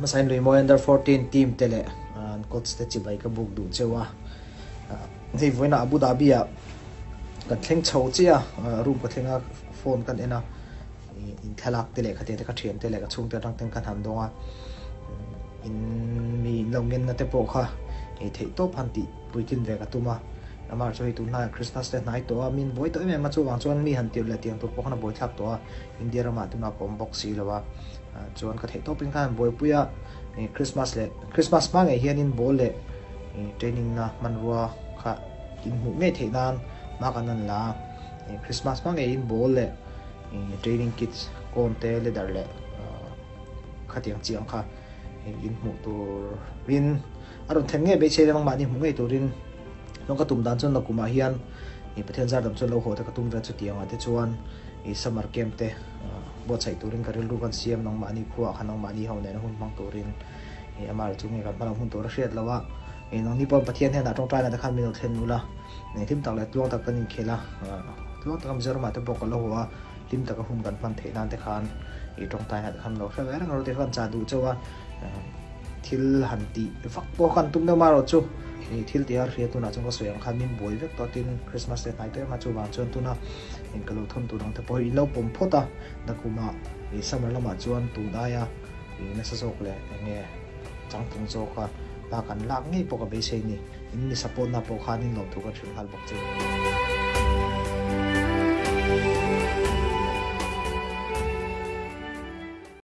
masain lui mo under 14 team tele. An coach te chibai ka buk du chewa hei voina abu dhabi à, a kan thleng chho chia à, room ka thlenga phone kan ena in thalak tele khate te ka thiam tele ka chung te rang ten kan han donga ừ, in mi longen na te po kha. E thei to phan ti puikin ve ka tuma amar choi tu na christmas te nai to amin boy to me ma chu wang chuan mi han tir la tiang to po khana boy thak to india ra ma tu na pom box si lawa chuan ka thei to pin kan boy puya christmas le christmas ma nge hian in bol le training na manwa kha kin mu me thei nan ma kan nan la. Christmas ma nge in bol le training kits kon te le dar le kha tiang chiang kha in mu tur win aron them nge be che le mang ma ni mu nge turin nong ka tum dan chon la kuma hian i pathian zar dam chon lo ho ta ka tum ve chu tiang ate chuan i summer camp te bo chai turin ka ril ru kan siam nong mani khuwa khanong mani ho ne hun mang turin i amar chu nge ka malam hun tur hriat lawa i nong ni pon pathian he na tong trai na ta khan min thlen nula ne tim tak le tlong tak kan in khela tlong tak am zar ma te bok lo wa lim tak hun kan pan the nan te khan i tong tai na khan lo hra ver ngaro te kan cha du chawa thil han ti phát po kan tum na maro chu thì thil tiar re tu na chung ko soyam kha min boi vek to tin christmas day night ma chu wa chon tu na in kalo thon tu dang te poi lo pom pho ta da ku ma e samar la ma chuan tu da ya e na sa sok le nge chang tung zo kha ba kan lak nge po ka be se ni in ni support na po kha ni lo tu ka thil hal bok che